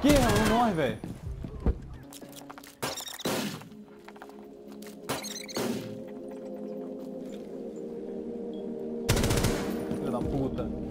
Que? Não morre, velho. Filho da puta.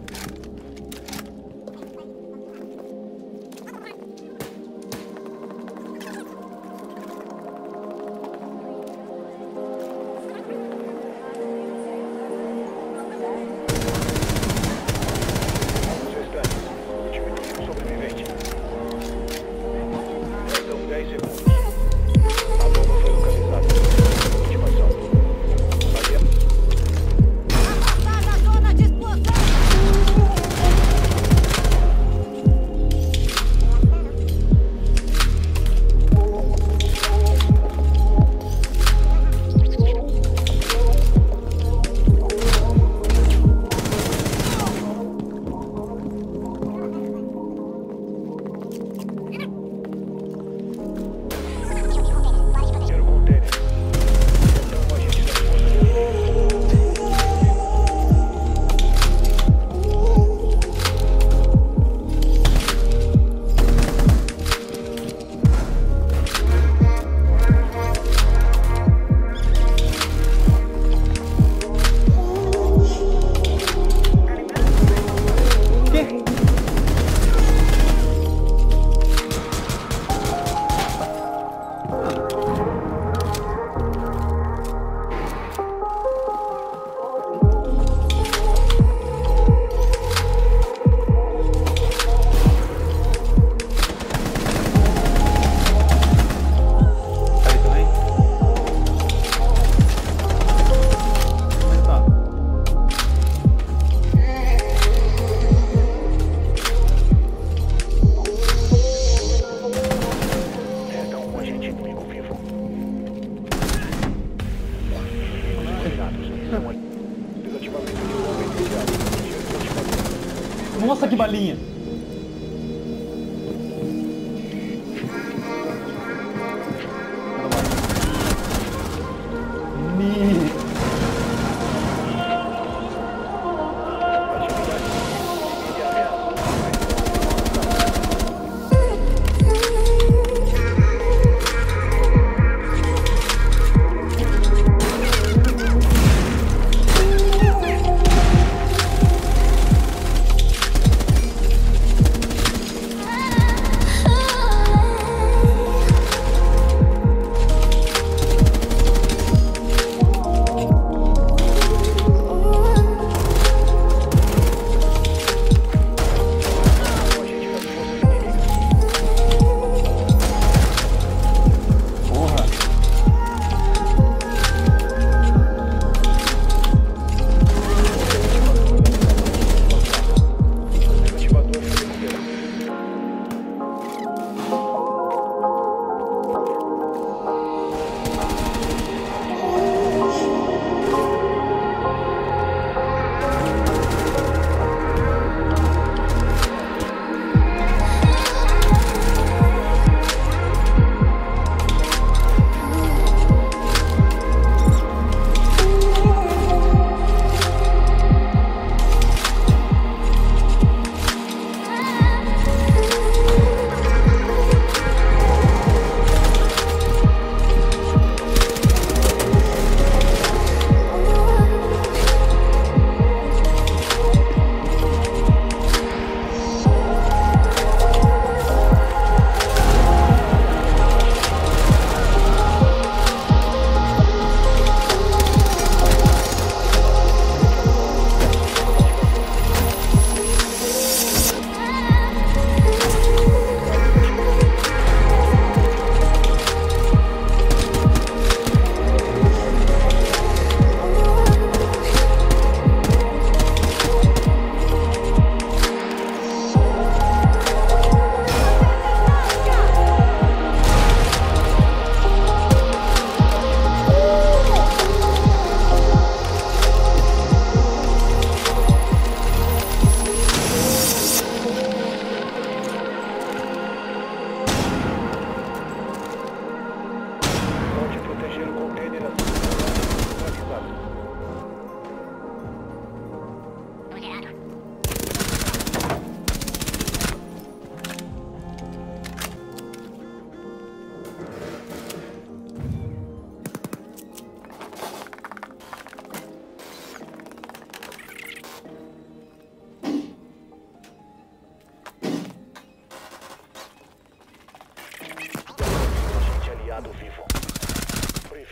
Balinha!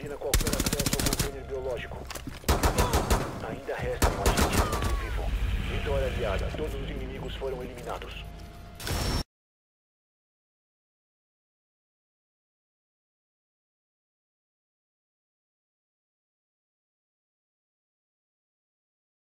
Previna qualquer acesso ao container biológico. Ainda resta um agente vivo. Vitória aliada. Todos os inimigos foram eliminados.